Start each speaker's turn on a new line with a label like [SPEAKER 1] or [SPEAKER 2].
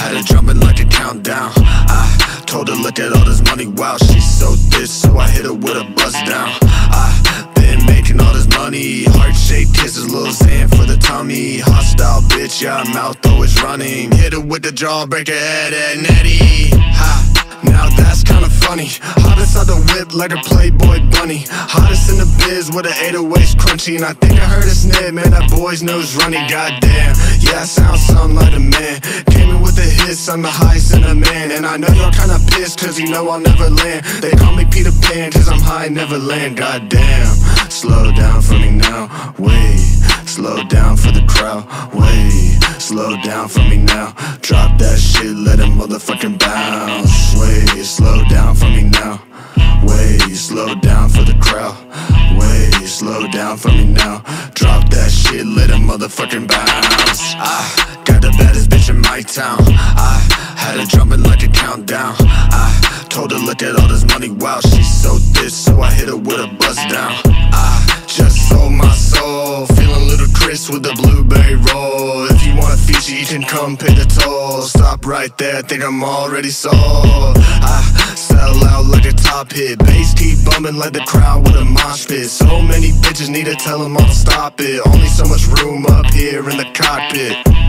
[SPEAKER 1] had her jumping like a countdown. I told her, look at all this money, wow, she's so thick, so I hit her with a bust down. I been making all this money, heart shaped kisses, little sand for the tummy. Hostile bitch, yeah, mouth always running. Hit her with the jaw, break her head at Nettie. Ha. Now that's kinda funny. Hottest out the whip like a Playboy bunny. Hottest in the biz with an 808s crunchy. And I think I heard a snip, man. That boy's nose running. Goddamn, yeah, I sound something like a man. Came in with the hits, I'm the highest in the man. And I know you're kinda pissed, cause you know I'll never land. They call me Peter Pan, cause I'm high, never land. Goddamn, slow down for me now. Wait, slow down for the crowd. Wait, slow down for me now. Drop that shit, let it motherfucking bounce. Wait, slow down for me now. Wait, slow down for the crowd. Wait, slow down for me now. Drop that shit, let it motherfucking bounce. I got the baddest bitch in my town. A countdown. I told her, look at all this money, wow, she's so thick, so I hit her with a bust down. I just sold my soul, feeling little Chris with the blueberry roll. If you want a feature, you can come pay the toll. Stop right there, I think I'm already sold. I sell out like a top hit, bass keep bumping like the crowd with a mosh pit. So many bitches need to tell them all to stop it. Only so much room up here in the cockpit.